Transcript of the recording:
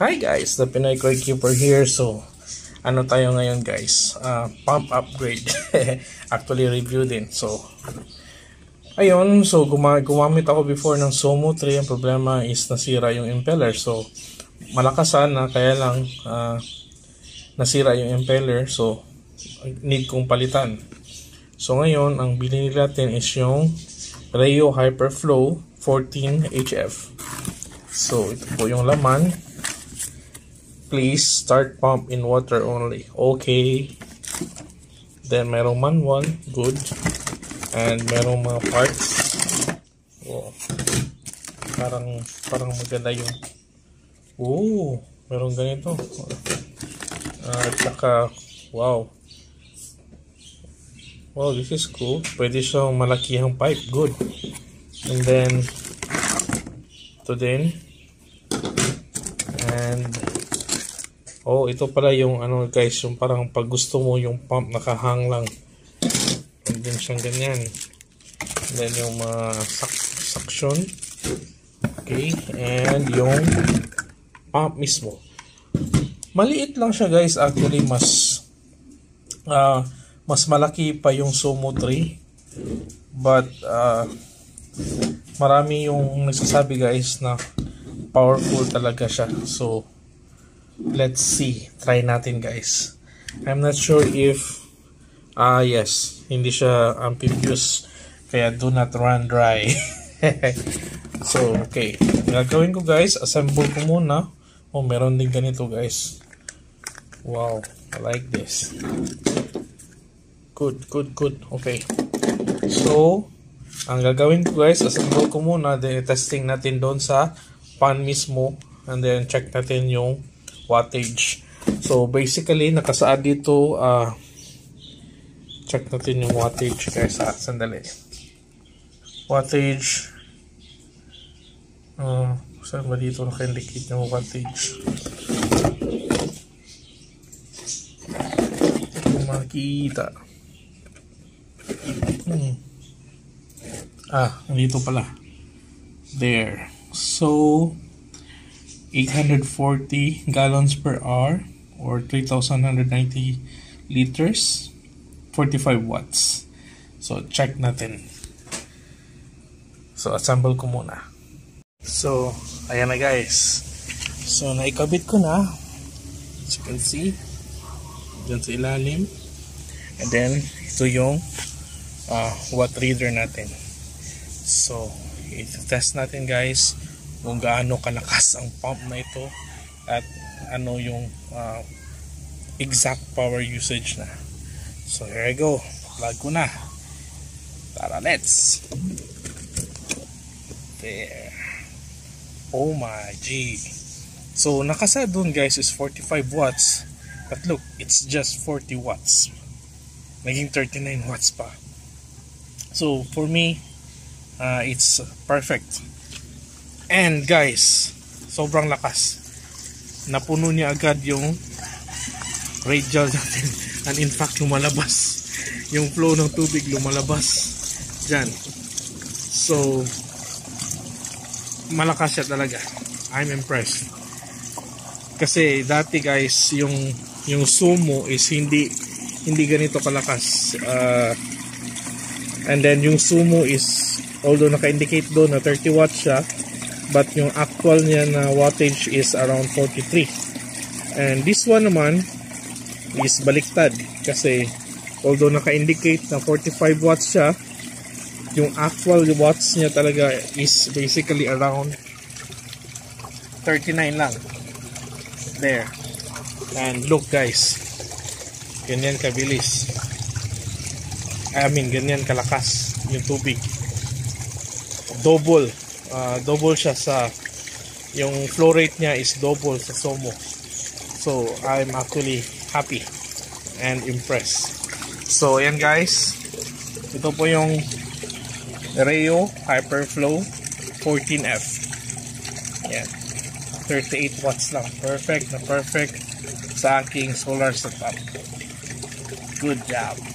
Hi guys, the Pinoy Koi Keeper here. So, ano tayo ngayon guys? Uh, pump upgrade. Actually review din. So, ayun. So, guma gumamit ako before ng Somo 3. Ang problema is nasira yung impeller. So, malakas sana. Kaya lang uh, nasira yung impeller. So, need kong palitan. So, ngayon, ang bilhin natin is yung Rayo Hyperflow 14 HF. So, ito po yung laman. Please start pump in water only. Okay. Then merong manual. Good. And merong mga parts. Oh. Parang, parang maganda yung Oh, merong ganito. Uh, at saka, wow. Wow, this is cool. Pwede siyang malakihang pipe. Good. And then, to then, and Oh, ito pala yung ano guys, yung parang pag gusto mo yung pump nakahang lang. Then siyang ganyan. And then yung mga uh, suction. Okay, and yung pump mismo. Maliit lang siya guys, actually mas uh, mas malaki pa yung Sumo 3. But uh, marami yung nagsasabi guys na powerful talaga siya. So let's see. Try natin guys. I'm not sure if ah uh, yes. Hindi siya amphibious kaya do not run dry. So okay. Gagawin ko guys. Assemble ko muna. Oh meron din ganito guys. Wow. I like this. Good good good. Okay. So ang gagawin ko guys assemble ko muna. Then testing natin doon sa pan mismo. And then check natin yung wattage. So basically nakasaad dito uh, check natin yung wattage guys ha. Sandali. Wattage uh, saan ba dito naka-indicate yung wattage? Hindi makita. Hmm. Ah, dito pala. There. So, 840 gallons per hour or 3,190 liters 45 watts. So check natin. So assemble ko muna. So ayan na guys. So naikabit ko na. As you can see dyan sa ilalim. And then ito yung uh, watt reader natin. So i-test natin guys kung gaano kalakas ang pump na ito at ano yung uh, exact power usage na. So here I go. Plug ko na. Tara let's. There. Oh my g so nakasa dun guys is 45 watts. But look it's just 40 watts. Naging 39 watts pa. So for me uh, it's perfect And guys, sobrang lakas. Napuno niya agad yung radial natin. And in fact, lumalabas. Yung flow ng tubig lumalabas. Diyan. So, malakas siya talaga. I'm impressed. Kasi dati guys, yung yung sumo is hindi hindi ganito kalakas. Uh, and then yung sumo is although naka-indicate doon na 30 watts siya, but yung actual niya na wattage is around 43 and this one naman is baliktad kasi although naka-indicate na 45 watts siya yung actual watts niya talaga is basically around 39 lang. There. And look guys. Ganyan kabilis. I mean ganyan kalakas yung tubig. Double uh, double siya sa yung flow rate niya is double sa Somo. So I'm actually happy and impressed. So ayan guys. Ito po yung Rayo Hyperflow 14F yan 38 watts lang. Perfect na perfect sa aking solar setup. Good job